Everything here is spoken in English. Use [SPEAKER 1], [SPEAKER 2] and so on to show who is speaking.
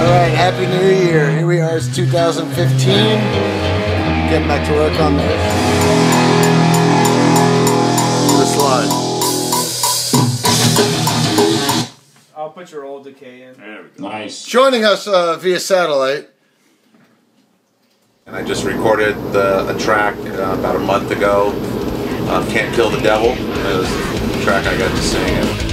[SPEAKER 1] All right, Happy New Year. Here we are, it's 2015. Getting back to work on the, the slide.
[SPEAKER 2] I'll put your old decay in.
[SPEAKER 3] There we go.
[SPEAKER 4] Nice.
[SPEAKER 1] Joining us uh, via satellite,
[SPEAKER 5] And I just recorded the, a track uh, about a month ago. Um, Can't Kill the Devil. is the track I got to sing. And